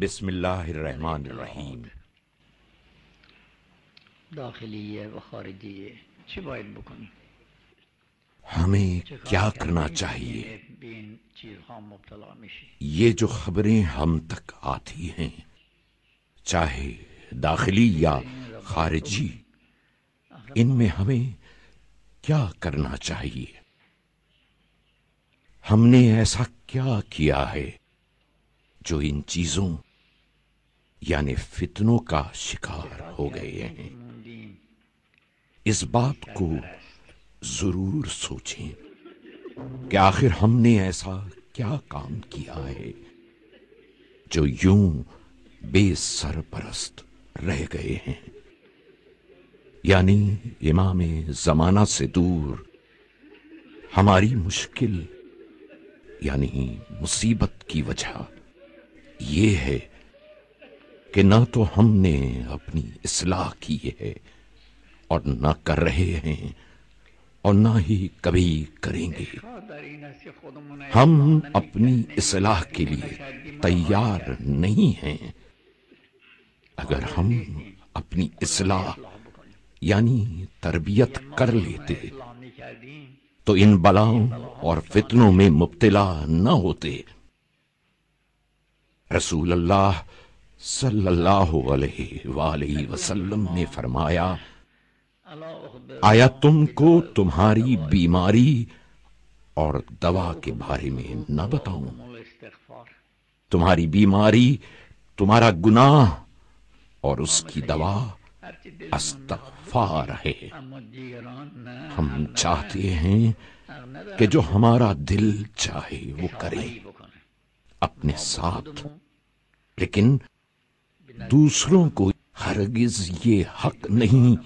बिस्मिल्लाहिर्रहमानिर्रहीम हमें क्या करना चाहिए ये जो खबरें हम तक आती हैं चाहे दाखिली या खारिजी इनमें हमें क्या करना चाहिए हमने ऐसा क्या किया है जो इन चीज़ों, यानी फितनों का शिकार हो गए हैं। इस बात को ज़रूर सोचें कि आखिर हमने ऐसा क्या काम किया है जो यूँ बेसरपरस्त रह गए हैं। यानी इमाम जमाना से दूर हमारी मुश्किल, यानी मुसीबत की वजह ये है कि ना तो हमने अपनी इसलाह की है और ना कर रहे हैं और ना ही कभी करेंगे। हम अपनी इसलाह के लिए तैयार नहीं हैं। अगर हम अपनी इसलाह, यानी तरबियत कर लेते तो इन बलाओं और फितनों में मुब्तला न होते। रसूलल्लाह सल्लल्लाहु अलैहि वसल्लम ने फरमाया, आया तुमको तुम्हारी बीमारी और दवा के बारे में न बताऊँ। तुम्हारी बीमारी, तुम्हारा गुनाह और उसकी दवा अस्तफार है। हम चाहते हैं कि जो हमारा दिल चाहे वो करें। अपने साथ। लेकिन दूसरों को हरगिज ये हक नहीं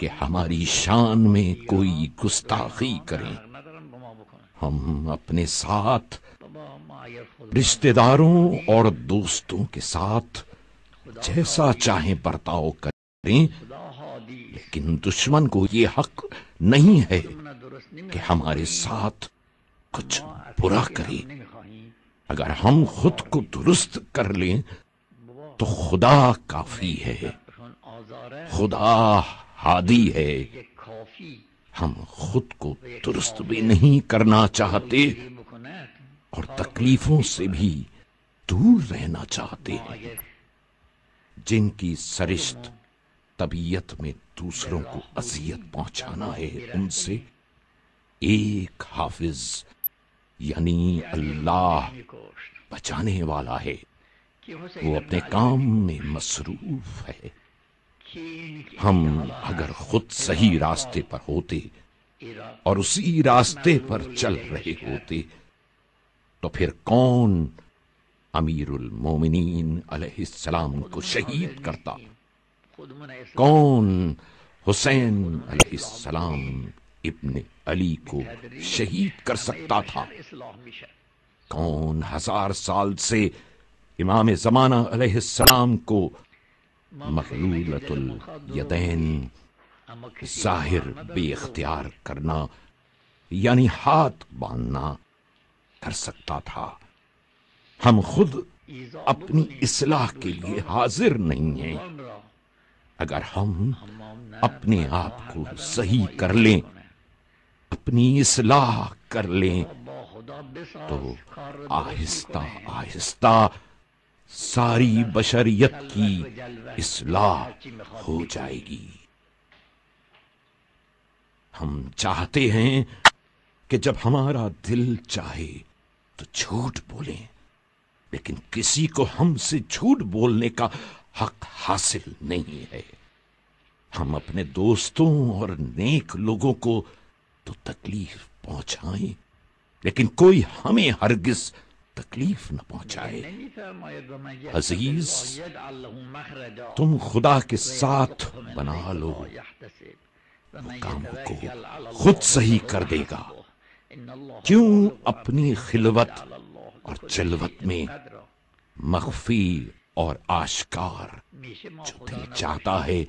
कि हमारी शान में कोई गुस्ताखी करें। हम अपने साथ, रिश्तेदारों और दोस्तों के साथ जैसा चाहे बर्ताव करें, लेकिन दुश्मन को ये हक नहीं है कि हमारे साथ कुछ बुरा करे। अगर हम खुद को दुरुस्त कर लें तो खुदा काफ़ी है। खुदा हादी है। हम खुद को दुरुस्त भी नहीं करना चाहते और तकलीफों से भी दूर रहना चाहते हैं। जिनकी सरिश्त तबीयत में दूसरों को अजियत पहुंचाना है, उनसे एक हाफिज यानी अल्लाह बचाने वाला है। वो अपने काम में मसरूफ है। हम अगर खुद सही रास्ते पर होते और उसी रास्ते पर चल रहे होते तो फिर कौन अमीरुल मोमिनीन अलैहिस्सलाम को शहीद करता? कौन हुसैन अलैहिस्सलाम इब्न अली को शहीद कर सकता था। कौन हज़ार साल से इमाम जमाना अलैहिस्सलाम को मखलूलतुल यदैन ज़ाहिर बेख्तियार करना, यानी हाथ बांधना कर सकता था। हम खुद अपनी इसलाह के लिए हाजिर नहीं हैं। अगर हम अपने आप को सही कर लें अपनी इसलाह कर लें। तो आहिस्ता आहिस्ता सारी बशरियत की इसलाह हो जाएगी। हम चाहते हैं कि जब हमारा दिल चाहे तो झूठ बोलें, लेकिन किसी को हमसे झूठ बोलने का हक हासिल नहीं है। हम अपने दोस्तों और नेक लोगों को तो तकलीफ़ पहुँचाए। लेकिन कोई हमें हरगिज तकलीफ़ न पहुँचाए। अज़ीज़, तुम खुदा के साथ बना लो। काम को खुद सही कर देगा। क्यों अपनी खिलवत और चिलवत में मख्फी और आशकार जो दिल चाहता है,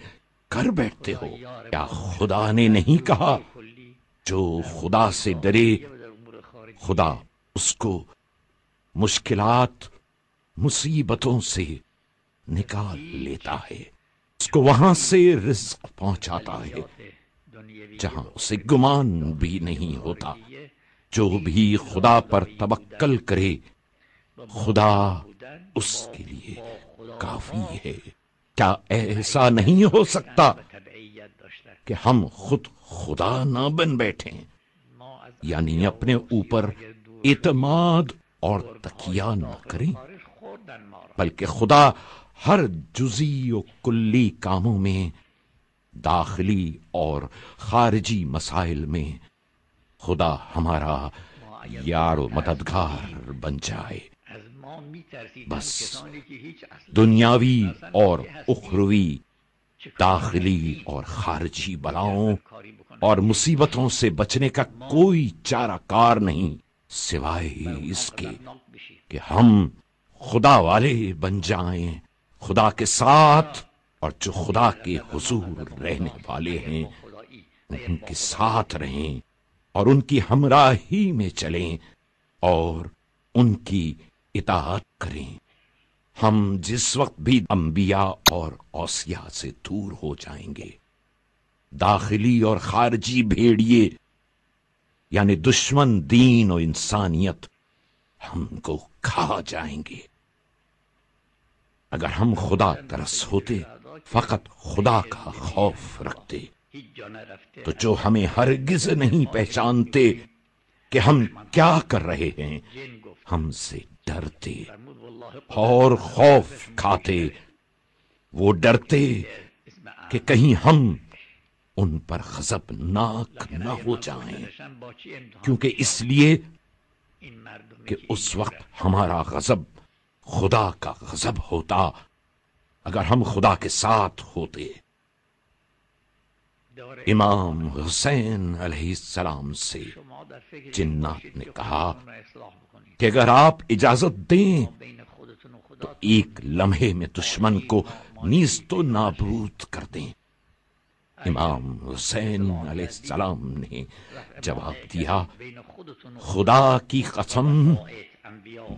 कर बैठते हो? क्या खुदा ने नहीं कहा जो खुदा से डरे, खुदा उसको मुश्किलात, मुसीबतों से निकाल लेता है। उसको वहाँ से रिस्क पहुंचाता है, जहाँ उसे गुमान भी नहीं होता। जो भी खुदा पर तबक्कल करे, खुदा उसके लिए काफ़ी है। क्या ऐसा नहीं हो सकता कि हम खुद खुदा ना बन बैठे। यानी अपने ऊपर इतमाद और तकिया न करें, बल्कि खुदा हर जुजी कुल्ली कामों में, दाखिली और खारजी मसाइल में, खुदा हमारा यार मददगार बन जाए। बस, दुनियावी और उखरवी दाखिली और खारजी बलाओं और मुसीबतों से बचने का कोई चारा कार नहीं, सिवाय इसके कि हम खुदा वाले बन जाएँ, खुदा के साथ और जो खुदा के हुजूर रहने वाले हैं, उनके साथ रहें और उनकी हमराही में चलें और उनकी इताअत करें। हम जिस वक्त भी अंबिया और औसिया से दूर हो जाएँगे, दाखिली और खारजी भेड़िए, यानी दुश्मन, दीन और इंसानियत, हमको खा जाएँगे। अगर हम खुदा तरस होते, फकत खुदा का खौफ रखते तो जो हमें हरगिज नहीं पहचानते कि हम क्या कर रहे हैं, हमसे डरते। और खौफ खाते। वो डरते कि कहीं हम उन पर गजब नाक न हो जाएँ, क्योंकि इसलिए कि उस वक्त हमारा गजब खुदा का गजब होता, अगर हम खुदा के साथ होते। इमाम हुसैन सलाम से जिन्नात ने कहा कि अगर आप इजाज़त दें तो एक लम्हे में दुश्मन को नीज तो नाबूद कर दें। इमाम हुसैन सलाम ने जवाब दिया, खुदा की कसम,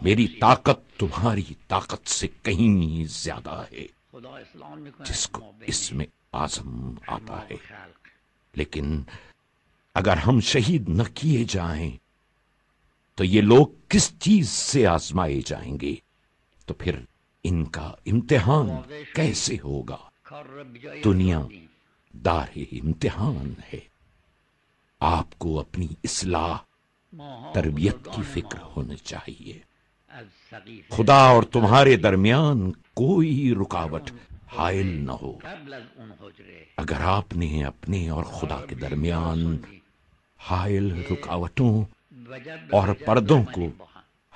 मेरी ताकत तुम्हारी ताकत से कहीं ज़्यादा है, जिसको इसमें आज़म आता है। लेकिन अगर हम शहीद न किए जाएँ तो ये लोग किस चीज़ से आजमाए जाएँगे? तो फिर इनका इम्तिहान कैसे होगा? दुनिया दार इम्तिहान है। आपको अपनी इसलाह, तरबियत की फ़िक्र होनी चाहिए। खुदा और तुम्हारे दरमियान कोई रुकावट हायल न हो। अगर आपने अपने और खुदा के दरमियान हायल रुकावटों और पर्दों को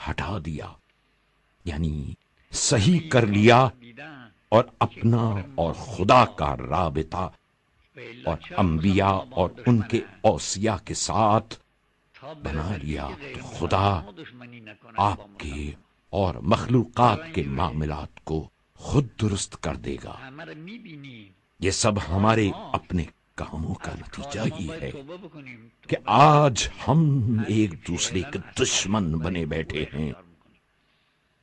हटा दिया यानी सही कर लिया और अपना और खुदा का राबता और अंबिया और उनके औसिया के साथ बना लिया तो खुदा आपके और मखलूकात के मामलात को खुद दुरुस्त कर देगा। ये सब हमारे अपने कामों का नतीजा ही है कि आज हम एक दूसरे के दुश्मन बने बैठे हैं।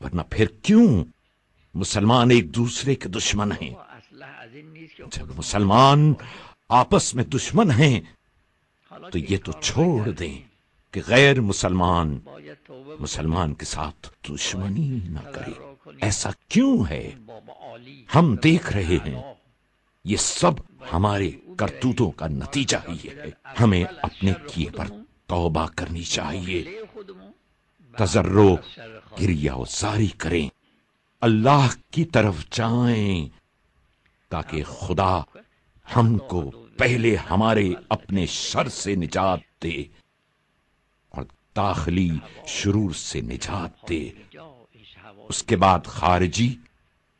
वरना फिर क्यों मुसलमान एक दूसरे के दुश्मन हैं? जब मुसलमान आपस में दुश्मन हैं तो ये तो छोड़ दें कि गैर मुसलमान मुसलमान के साथ दुश्मनी ना करे। ऐसा क्यों है? हम देख रहे हैं, ये सब हमारे करतूतों का नतीजा ही है। हमें अपने किए पर तौबा करनी चाहिए। तजर्रो गिरिया जारी करें। अल्लाह की तरफ़ जाएँ, ताकि खुदा हमको पहले हमारे अपने शर से निजात दे और दाखिली शुरूर से निजात दे। उसके बाद खारजी,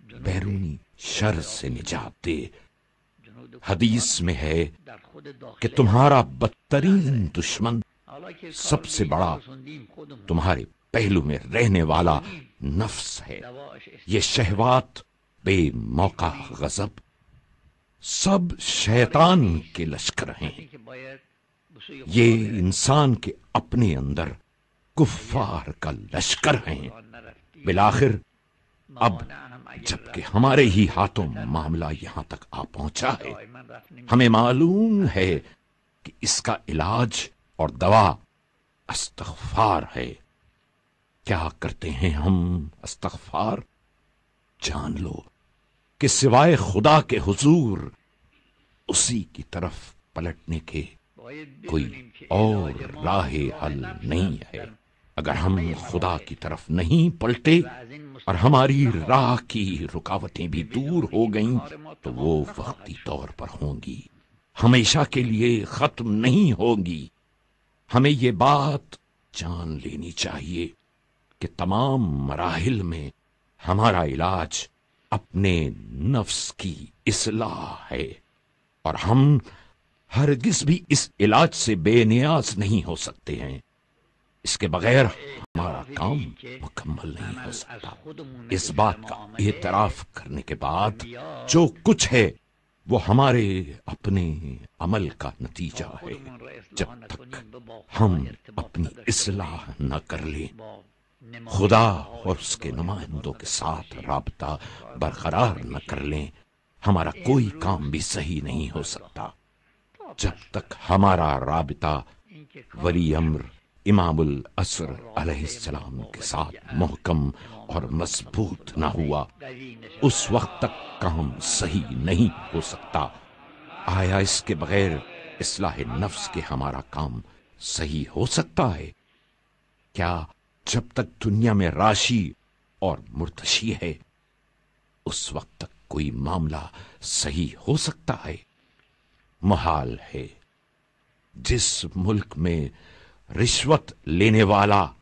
बैरूनी शर से निजात दे। हदीस में है कि तुम्हारा बदतरीन दुश्मन सबसे बड़ा तुम्हारे पहलू में रहने वाला नफ्स है। ये शहवात बेमौका गजब। सब शैतान के लश्कर हैं। ये इंसान के अपने अंदर कुफार का लश्कर हैं। बिलाखिर, अब जबकि हमारे ही हाथों मामला यहाँ तक आ पहुँचा है, हमें मालूम है कि इसका इलाज और दवा अस्तफार है। क्या करते हैं हम? अस्तगफार। जान लो कि सिवाय खुदा के हुजूर, उसी की तरफ़ पलटने के कोई और राह हल नहीं है अगर हम खुदा की तरफ़ नहीं पलटे और हमारी राह की रुकावटें भी दूर हो गईं तो वो वक्ती तौर पर होंगी। हमेशा के लिए खत्म नहीं होंगी। हमें ये बात जान लेनी चाहिए। कि तमाम मराहिल में हमारा इलाज अपने नफ्स की इसलाह है। और हम हरगिज भी इस इलाज से बेनियाज नहीं हो सकते हैं। इसके बगैर हमारा काम मुकम्मल नहीं हो सकता। इस बात का एतराफ करने के बाद जो कुछ है, वो हमारे अपने अमल का नतीजा है। जब तक हम अपनी इसलाह न कर लें खुदा और उसके नुमाइंदों के साथ राबता बरकरार न कर लें। हमारा कोई काम भी सही नहीं हो सकता। जब तक हमारा राबता वली अम्र इमामुल असर अलैहिस्सलाम के साथ मोहकम और मज़बूत ना हुआ, उस वक्त तक काम सही नहीं हो सकता। आया इसके बगैर इसलाह नफ्स के हमारा काम सही हो सकता है। क्या जब तक दुनिया में राशि और मुर्तशी है, उस वक्त तक कोई मामला सही हो सकता है। महाल है, जिस मुल्क में रिश्वत लेने वाला,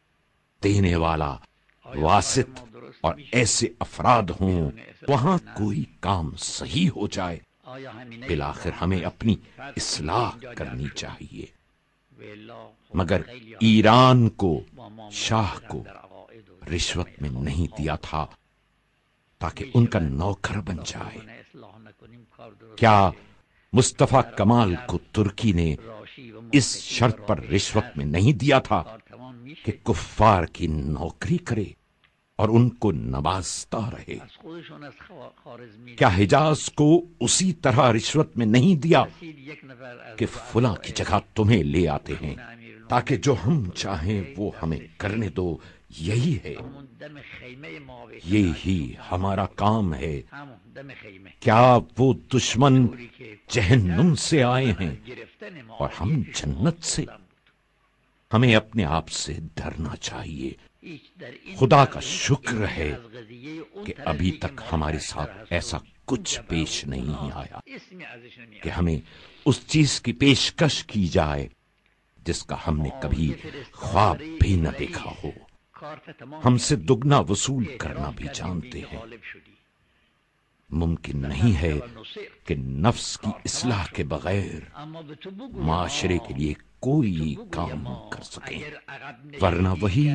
देने वाला, वासित और ऐसे अफराद हों, वहाँ कोई काम सही हो जाए। बिलाखिर हमें अपनी इसलाह करनी चाहिए। मगर ईरान को, शाह को रिश्वत में नहीं दिया था ताकि उनका नौकर बन जाए। क्या मुस्तफ़ा कमाल को तुर्की ने इस शर्त पर रिश्वत में नहीं दिया था कि कुफ्फार की नौकरी करे? और उनको नवाजता रहे। क्या हिजाज को उसी तरह रिश्वत में नहीं दिया कि फुला की जगह तुम्हें ले आते हैं, ताकि जो हम चाहें वो हमें करने दो, यही है। ये ही हमारा काम है। क्या वो दुश्मन जहन्नुम से आए हैं और हम जन्नत से? हमें अपने आप से डरना चाहिए। खुदा का शुक्र है कि अभी तक हमारे साथ ऐसा कुछ पेश नहीं आया, कि हमें उस चीज़ की पेशकश की जाए जिसका हमने कभी ख्वाब भी न देखा हो। हमसे दुगना वसूल करना भी जानते हैं। मुमकिन नहीं है कि नफ्स की इसलाह के बगैर माशरे के लिए कोई काम कर सके। वरना वही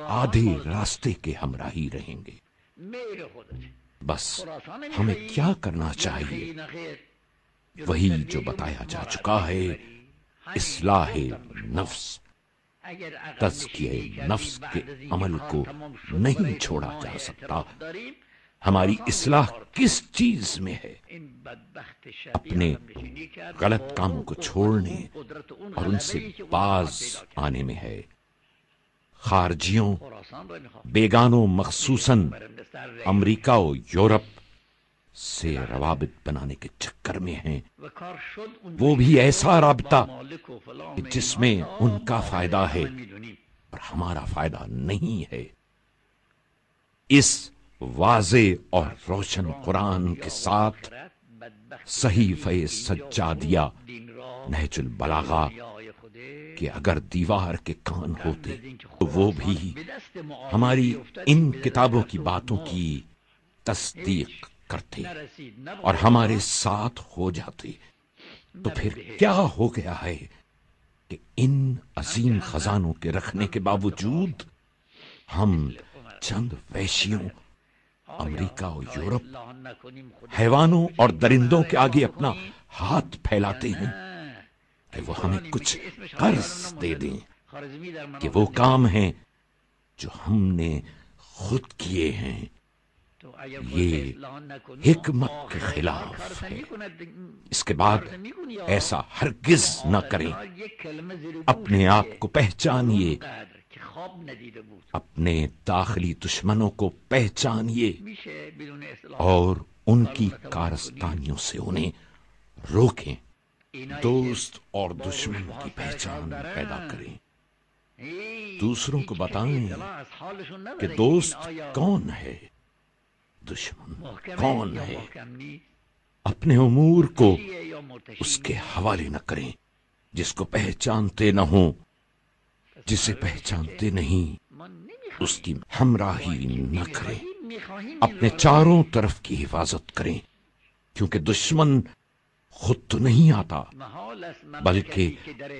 आधे रास्ते के हमराही रहेंगे। बस हमें क्या करना चाहिए? वही जो बताया जा चुका है, इसलाह नफ्स। तजकिए नफ्स के अमल को नहीं छोड़ा जा सकता। हमारी इसलाह किस चीज़ में है? अपने गलत कामों को छोड़ने और उनसे बाज आने में है। खारजियों, बेगानों, मखसूसन अमरीका और यूरोप से रवाबित बनाने के चक्कर में हैं। वो भी ऐसा राबता जिसमें उनका फ़ायदा है और हमारा फ़ायदा नहीं है। इस वाजे और रोशन कुरान के साथ सही फे सज्जादिया नहजुल बलागा कि अगर दीवार के कान होते तो वो भी हमारी इन किताबों की बातों की तस्दीक करते और हमारे साथ हो जाते। तो फिर क्या हो गया है कि इन अजीम खजानों के रखने के बावजूद हम चंद वैशियों अमेरिका और यूरोप हैवानों और दरिंदों के आगे अपना हाथ फैलाते हैं कि वो हमें कुछ कर्ज दे दें, कि वो काम हैं जो हमने खुद किए हैं। ये हिकमत के खिलाफ है। इसके बाद ऐसा हरगिज न करें। अपने आप को पहचानिए अपने दाखिली दुश्मनों को पहचानिए और उनकी कारस्तानियों से उन्हें रोकें दोस्त और दुश्मन की पहचान पैदा करें दूसरों को बताएँ कि दोस्त कौन है दुश्मन कौन है अपने उमूर को उसके हवाले न करें जिसको पहचानते न हों जिसे पहचानते नहीं, उसकी हमराही न करें। अपने चारों तरफ़ की हिफाजत करें, क्योंकि दुश्मन खुद तो नहीं आता, बल्कि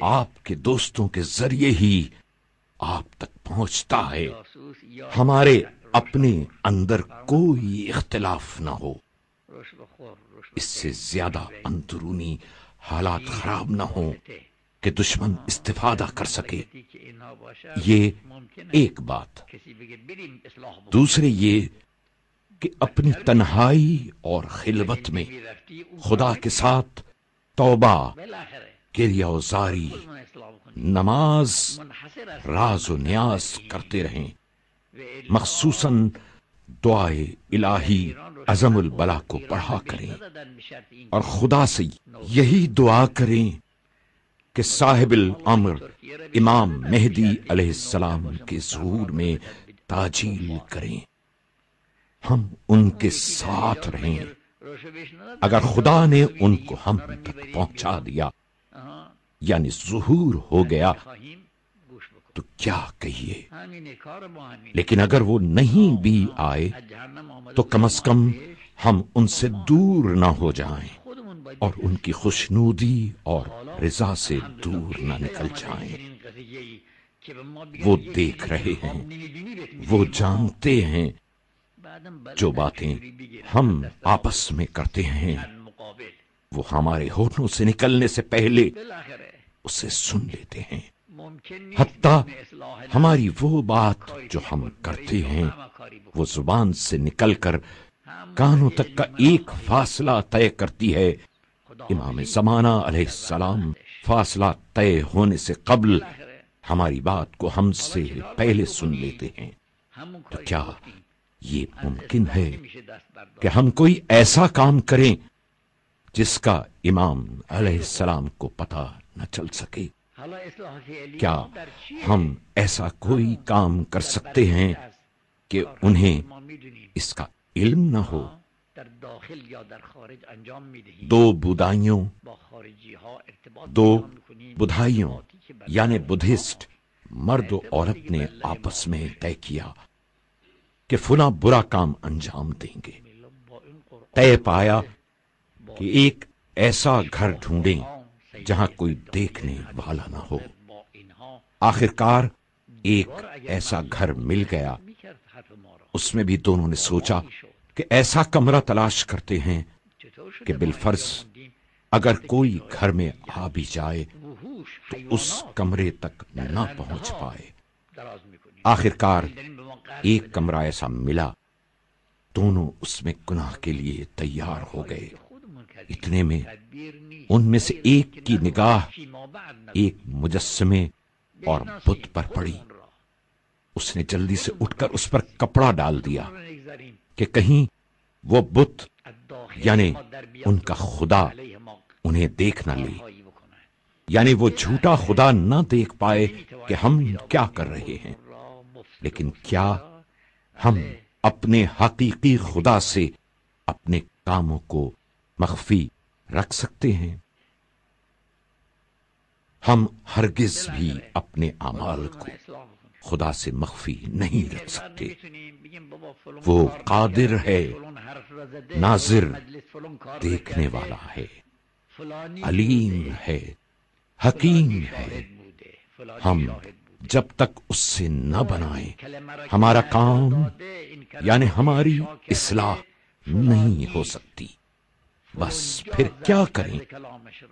आपके दोस्तों के ज़रिए ही आप तक पहुँचता है। हमारे अपने अंदर कोई इख्तलाफ ना हो। इससे ज़्यादा अंदरूनी हालात खराब ना हो। कि दुश्मन इस्तेफादा कर सके। ये एक बात। दूसरे ये कि अपनी तन्हाई और खिलवत में खुदा के साथ तोबा किरियाजारी नमाज़ राज न्यास करते रहें। मखसूस दुआ इलाही अजमुल बला को पढ़ा करें और खुदा से यही दुआ करें कि साहिबिल अमर, इमाम मेहदी अलैहिस्सलाम के जहूर में ताजील करें। हम उनके साथ रहें। अगर खुदा ने उनको हम तक पहुँचा दिया, यानी जहूर हो गया तो क्या कहिए? लेकिन अगर वो नहीं भी आए तो कम अज कम हम उनसे दूर ना हो जाएँ और उनकी खुशनूदी और रिजा से दूर ना निकल जाए। वो देख रहे हैं, वो जानते हैं जो बातें हम आपस में करते हैं। वो हमारे होठों से निकलने से पहले उसे सुन लेते हैं। हत्ता, हमारी वो बात जो हम करते हैं, वो ज़ुबान से निकलकर कानों तक का एक फासला तय करती है। इमाम जमाना सलाम फासला तय होने से कबल हमारी बात को हमसे पहले सुन लेते हैं। तो क्या ये मुमकिन है कि हम कोई ऐसा काम करें जिसका इमाम सलाम को पता न चल सके? क्या हम ऐसा कोई काम कर सकते हैं कि उन्हें इसका इल्म न हो? दो बुदाइयों दो बुधाइयों यानी बुद्धिस्ट मर्द औरत ने आपस में तय किया कि फुला बुरा काम अंजाम देंगे तय पाया कि एक ऐसा घर ढूंढे जहाँ कोई देखने वाला ना हो आखिरकार एक ऐसा घर मिल गया उसमें भी दोनों ने सोचा कि ऐसा कमरा तलाश करते हैं कि बिलफर्ज अगर कोई घर में आ भी जाए तो उस कमरे तक ना पहुँच पाए। आखिरकार एक कमरा ऐसा मिला, दोनों उसमें गुनाह के लिए तैयार हो गए। इतने में उनमें से एक की निगाह एक मुजस्मे और बुत पर पड़ी। उसने जल्दी से उठकर उस पर कपड़ा डाल दिया। कि कहीं वो बुत, यानी उनका खुदा, उन्हें देख ना ले। यानी वो झूठा खुदा ना देख पाए कि हम क्या कर रहे हैं। लेकिन क्या हम अपने हकीकी खुदा से अपने कामों को मख्फी रख सकते हैं? हम हरगिज भी अपने अमाल को खुदा से मखफी नहीं रख सकते। वो कादिर है नाजिर देखने वाला है। अलीम है हकीम है। हम जब तक उससे न बनाए हमारा काम यानी हमारी इसलाह नहीं हो सकती। बस फिर क्या करें?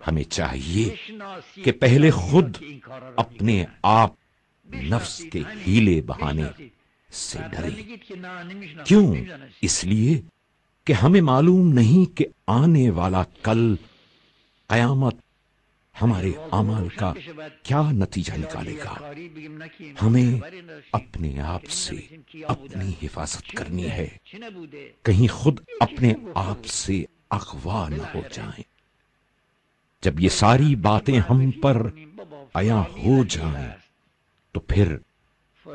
हमें चाहिए कि पहले खुद अपने आप नफ्स के हीले बहाने से डरे। क्यों? इसलिए कि हमें मालूम नहीं कि आने वाला कल कयामत हमारे अमाल का क्या नतीजा निकालेगा। हमें अपने आप से अपनी हिफाजत करनी है। कहीं खुद अपने आप से अगवा न हो जाएँ। जब ये सारी बातें हम पर आया हो जाएँ, तो फिर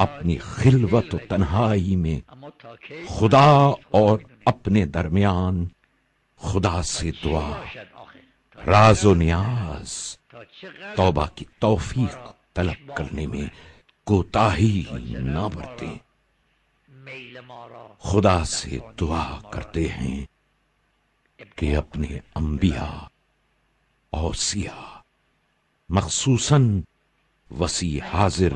अपनी खिलवत तन्हाई में खुदा और अपने दरमियान खुदा से दुआ, राजो न्याज, तोबा की तौफीक तलब करने में कोताही ना बरते। खुदा से दुआ करते हैं कि अपने अंबिया औसिया मखसूसन वसी हाजिर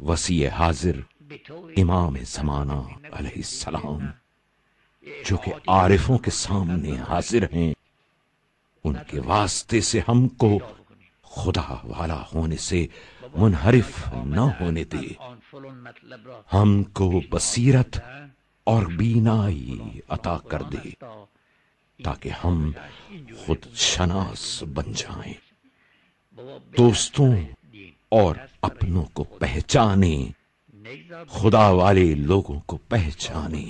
वसी हाजिर इमाम जमाना सलाम जो कि आरिफों के सामने हाजिर हैं उनके वास्ते से हमको खुदा वाला होने से मुनहरिफ न होने दे हमको बसीरत और बीनाई अता कर दे, ताकि हम खुद शनास बन जाएँ। दोस्तों और अपनों को पहचाने, खुदा वाले लोगों को पहचाने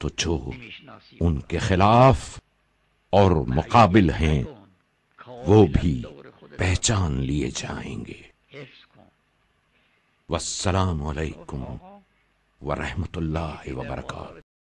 तो जो उनके खिलाफ और मुकाबिल हैं, वो भी पहचान लिए जाएँगे। वसलाम अलैकुम वरहमतुल्लाह